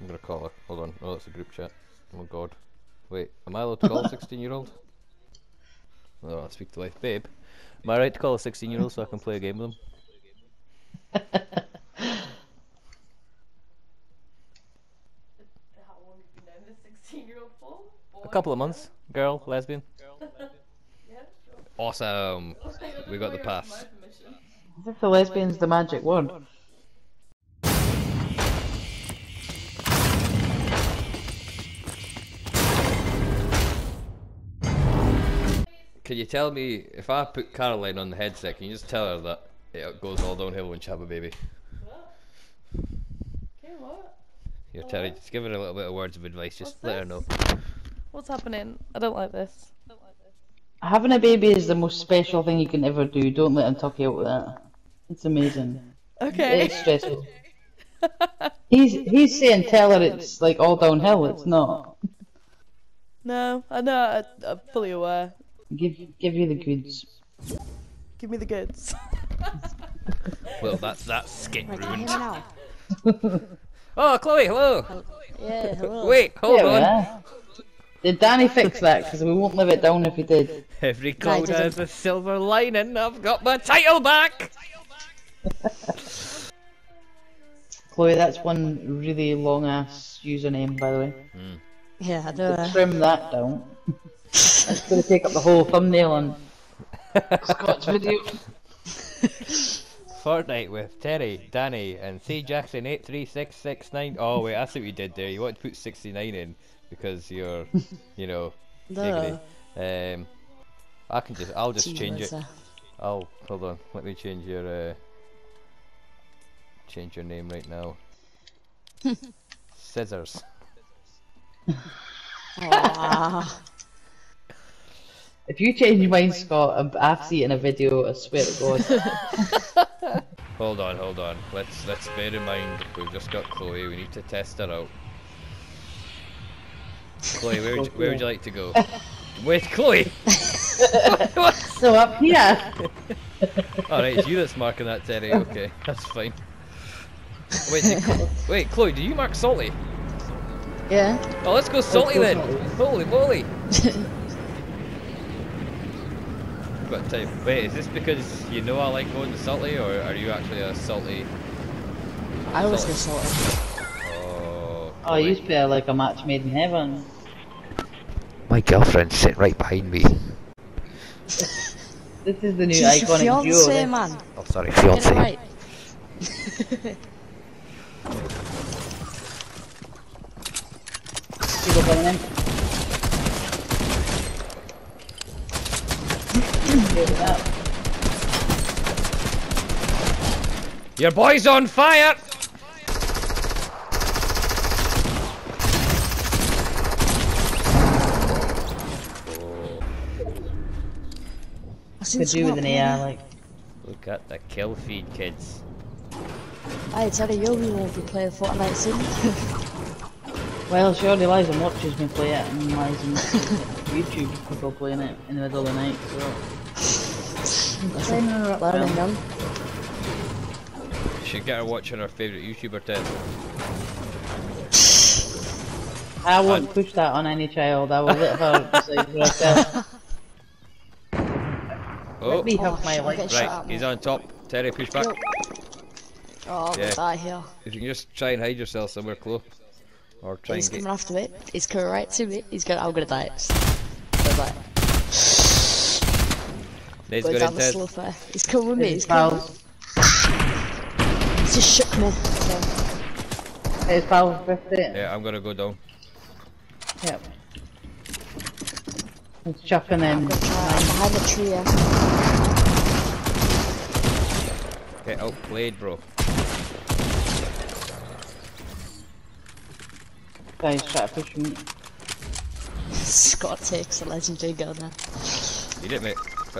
I'm gonna call her. Hold on. Oh, that's a group chat. Oh my god. Wait, am I allowed to call a 16 year old? Oh, I'll speak to life. Babe, am I right to call a 16 year old so I can play a game with them? How long have you known this 16 year old for? A couple of months. Girl, lesbian. Awesome. We got the pass. As if the lesbian's the magic word. Can you tell me if I put Caroline on the headset? Can you just tell her that it goes all downhill when she have a baby? What? Okay, what? Here, Terry, just give her a little bit of words of advice. Just What's let her know. What's happening? I don't like this. Having a baby is the most special thing you can ever do. Don't let him talk you out with that. It's amazing. Okay. It's stressful. He's he's saying tell her it's like all downhill. It's not. no, I know. I, I'm fully aware. Give give you the goods. Give me the goods. Well, that's that skit Right, ruined. hear? Oh, Chloe, hello. Yeah, hello. Wait, hold There we on. Did Danny fix that? Because we won't live it down if he did. Every No, I cloud has a silver lining. I've got my title back. Chloe, that's one really long ass username, by the way. Yeah, I know. Trim that down. That's going to take up the whole thumbnail on Scott's video. Fortnite with Terry, Danny, and C Jackson eight three six six nine. Oh wait, that's what you did there. You want to put sixty nine in because you're, you know, giggity. No. Um, I can just, I'll just Gee change it. whiz, uh, I'll hold on. Let me change your, uh, change your name right now. Scissors. aw. If you change your mind, Scott, I'm- I've seen it in a video, I swear to God. Hold on, hold on. Let's let's bear in mind we've just got Chloe. We need to test her out. Chloe, where would you, where would you like to go? With Chloe. So up here, All right, it's you that's marking that, Terry. Okay, that's fine. Wait, did, wait, Chloe, do you mark salty? Yeah. Oh, let's go salty go then. salty. Holy moly! Got time. Uh, wait, is this because you know I like going to salty, or are you actually a salty? I always go salty. Oh. oh, you used to be like a match made in heaven. My girlfriend's sitting right behind me. This is the new She's your iconic duo. fiance, this. man. Oh, sorry, Get it fiance. right. People coming in. Give it up. Your boy's on fire! I seen Could do with an up AR, like. Look at the kill feed, kids. I tell you, we won't be playing Fortnite soon. Well, she already lies and watches me play it, and lies and YouTube people playing it in the middle of the night, so. Training her up, Learning man. Young. Should get her watching her favourite YouTuber, Ted. I won't push that on any child, I will let her decide for herself. Oh, Let me have Oh, my shit, life. right, he's on top. Terry, push back. Yo. Oh, I'm Yeah. gonna die here. If you can just try and hide yourself somewhere close. Or try He's and get... coming after me. He's coming right to me. He's gonna. I'm gonna die. Gonna die. Nade's Going down the slope there. He's coming with me. He's It's coming. Foul. Just shook me. So, It's foul 50. Yeah, I'm gonna go down. Yep. It's chucking I'm in. gonna try. I'm behind the tree. Yeah. Get outplayed, bro. Guys, try to push me. Scott takes a legendary gun now. You didn't make...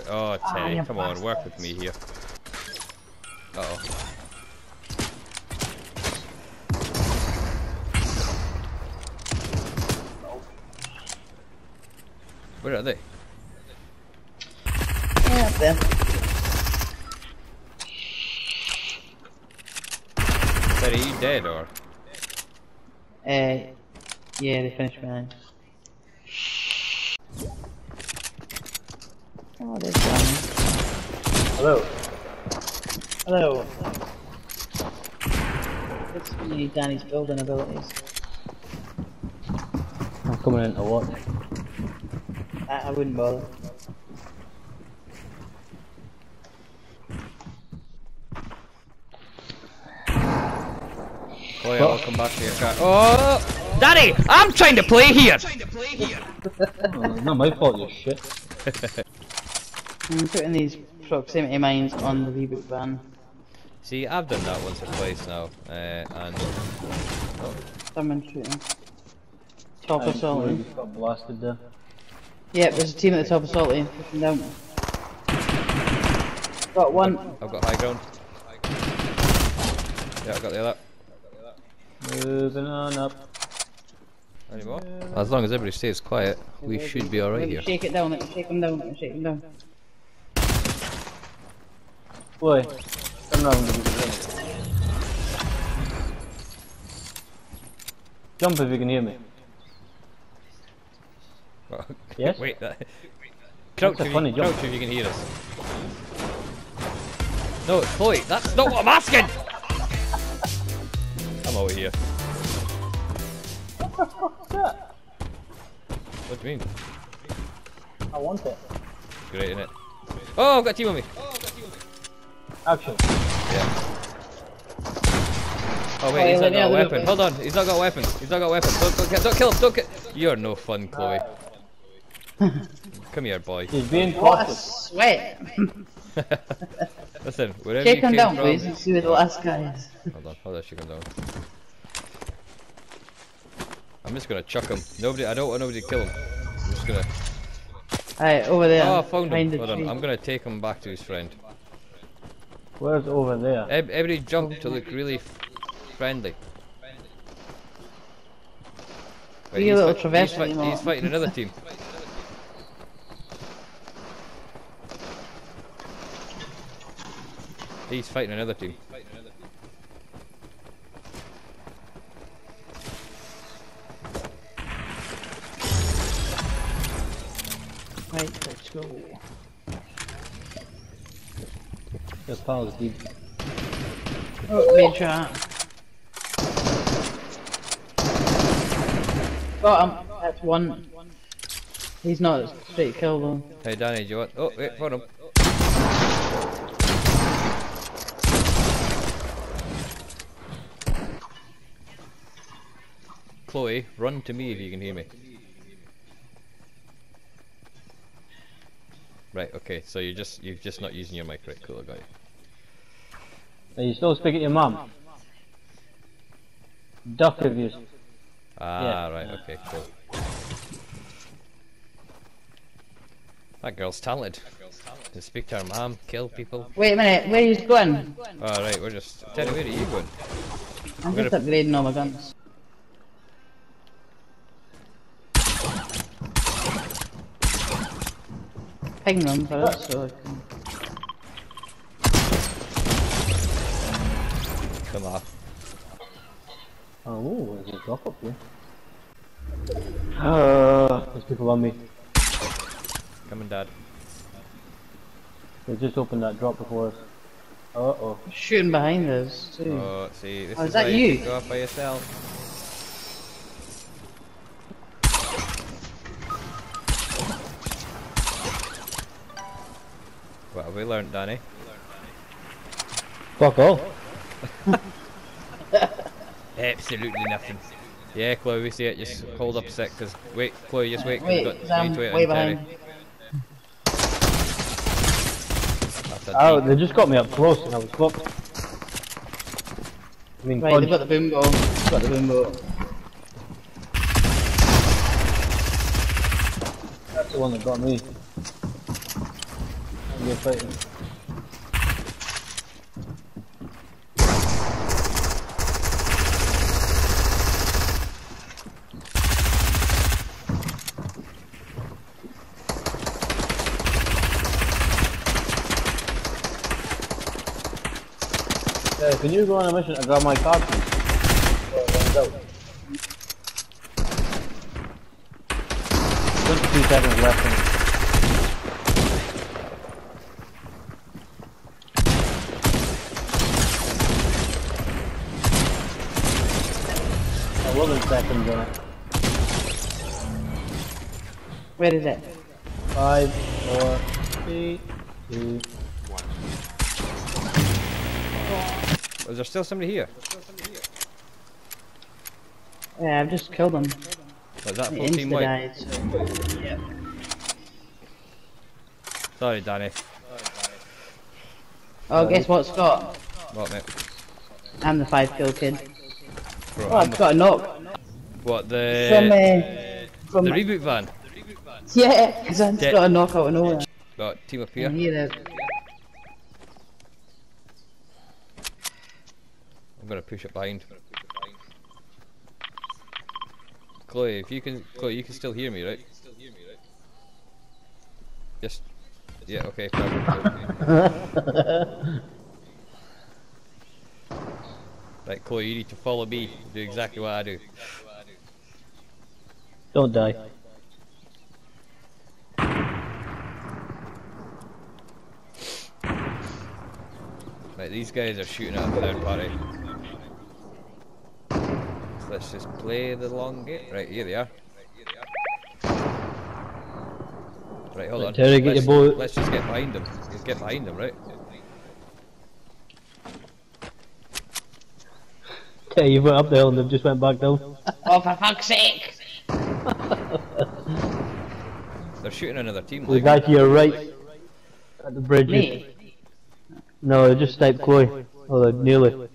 Oh, Terry, you come on, work with me here. Uh oh. Where are they? Yeah, up there. Terry, are you dead or? Uh, yeah, they finished me. Oh, there's Danny. Hello. Hello. Let's see Danny's building abilities. I'm coming in to watch. I, I wouldn't bother. Oh yeah, welcome back to your car. Oh, Daddy, I'm trying to play here. Oh, not my fault, you shit. I'm putting these proximity mines on the reboot van. See, I've done that once or twice now, uh, and Someone shooting. Top I of salty. just got blasted there. Yep, there's a team at the top of salty. Pushing down. Got one. I've got high ground. Yeah, I've got the other. Moving on up. Any more? As long as everybody stays quiet, we should be alright here. Shake it down, let me shake them down, let me shake them down. Boy, I'm not gonna be good. Jump if you can hear me. Yes? Wait, that. Crouch if, you, funny jump. crouch if you can hear us. No, it's Chloe. That's not what I'm asking. I'm over here. What do you mean? I want it. Great, innit? Oh, I've got a team on me. Action. Yeah. Oh Oh, wait, he's yeah, not yeah, got a weapon. weapon. Hold on, he's not got a weapon. He's not got a weapon. Don't, don't, don't kill him. Don't kill. You're no fun, Chloe. Come here, boy. He's being What a cautious. sweat! Listen, wherever Shake you him came down, from. please, and see where the last guy is. Hold on, hold on, shake him down. I'm just gonna chuck him. Nobody, I don't want nobody to kill him. I'm just gonna. Alright, over there. Oh, I found him. Hold on. I'm gonna take him back to his friend. Where's over there? Ev- Everybody jump to look really f- friendly. Wait, Be a he's, little fi- he's, traversal, fi- he's fighting another team. He's fighting another team. Right, let's go. Your pal's deep. Oh, mid shot. Got him. That's one. He's not a straight kill though. Hey Danny, do you want? Oh wait, for him. Chloe, run to me if you can hear me. Right, okay, so you're just you're just not using your mic right, cool, I got you. Are you still speaking to your mum? Duck if you. Ah, Yeah. right, okay, cool. That girl's talented. To speak to her mom, kill people. Wait a minute, where are you going? Alright, we're just. Teddy, where are you going? I'm gonna- just upgrading all my guns. Ping them first, so I can... Come on. Oh, there's a drop up here. Uh, there's people on me. Come on, Dad. They just opened that drop before us. Uh oh. Shooting behind us, too. Oh, see, this Oh, is, is that why you? Go off by yourself. What have we learnt, Danny? Fuck all. Absolutely nothing. Yeah, Chloe, we see it. Just hold up a sec, cause wait, Chloe, just wait. 'cause Wait, we've got, um, 'cause we I'm need to wait way on Terry. behind. That's a Oh, deep- they just got me up close and I was fucked. I mean, Right, punch. they've got the boom bow. They've got the boom bow. That's the one that got me. You get fighting. Yeah, can you go on a mission? I got my copies. Two seconds left. Eleven seconds on it. Where is it? Five, four, three, two. Is there still somebody here? Yeah, I've just killed him. Was that He full team insta white? died. So. Yeah. Sorry, Danny. Oh, guess what, Scott? What, mate? I'm the five kill kid. Bro, Oh, I'm I've got a knock what, from the... uh, from The reboot van? yeah, because I just got a knock out of nowhere. Got team up I here. can hear it. I'm gonna push it behind. Chloe, if you can, Chloe, you can still hear me, right? Just, yeah, okay, perfect. right, Corey, you need to follow me. Do exactly what I do. Don't die. Right, these guys are shooting at a third party. So let's just play the long game. Right, here they are. Right, hold on. Terry, get let's, your boat. let's just get behind them. Let's get behind them, right? Okay, you went up the hill and they've just went back down. Oh, for fuck's sake! They're shooting another team. The Like, guy to your right at the bridge. Me? No, they just sniped Chloe. Oh, they nearly.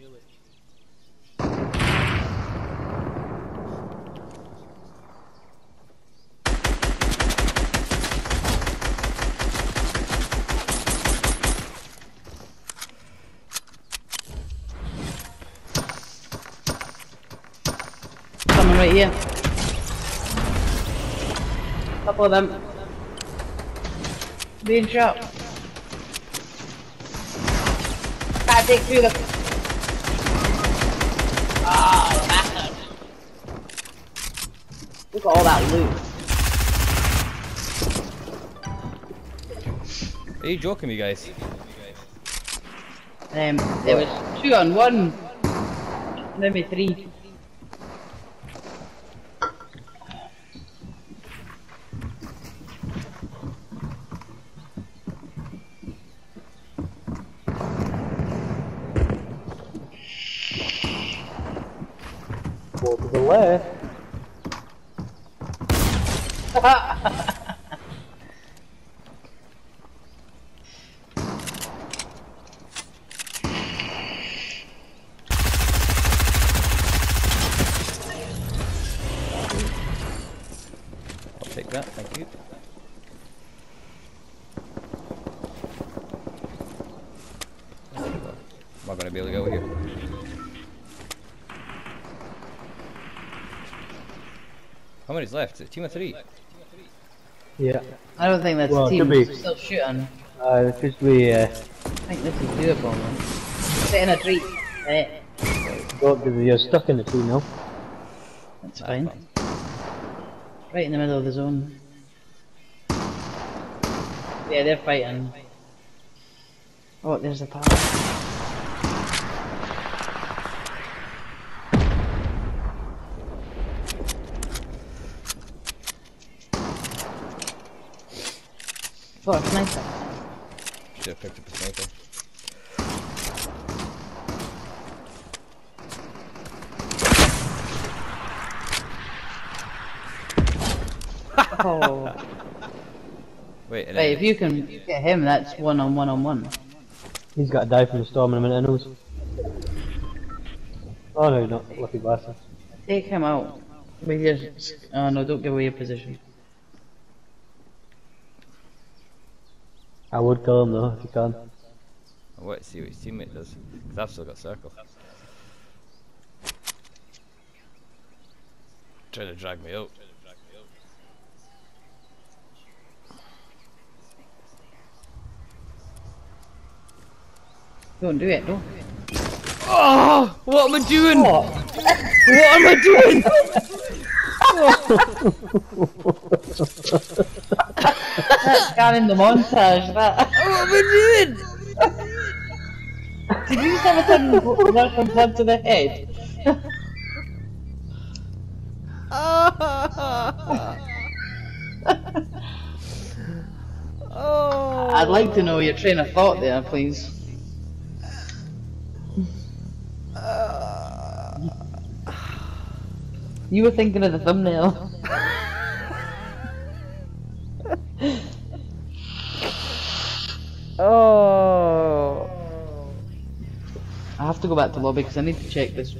Someone right here. Of them. Being shot. Gotta dig through the. Oh, bastard. Look at all that loot. are you joking me, guys? Um, there was two on one. Maybe three. Go to the left. I'll take that, thank you. Am I gonna be able to go here? How many's left? Is it team of three? Yeah. I don't think that's Well, the it could team. be. Still shooting. Uh, because we uh, I think this is doable, man. Sit in a tree. Eh, got because you're stuck in the tree now. that's fine. Right in the middle of the zone. Yeah, they're fighting. Oh, there's a power. Oh, sniper. Should have picked up a sniper. Oh. Wait, and Hey, then if you can get him, that's one on one on one. He's got to die from the storm in a minute, I knows. Oh no, you're not. Lucky bastard. Take him out. With your. Oh no, don't give away your position. I would kill him though, if you can. I'll wait to see what his teammate does. Because I've still got circle. Trying to drag me out. Don't do it, don't. Oh! What am I doing? What? What am I doing? can in the montage. That. What am I doing? Did you just have a sudden rush from blood to the head? oh. I'd like to know your train of thought there, please. Uh. You were thinking of the thumbnail. To go back to the lobby because I need to check this.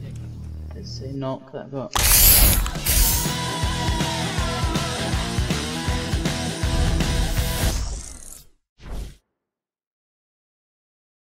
This uh, knock that I got.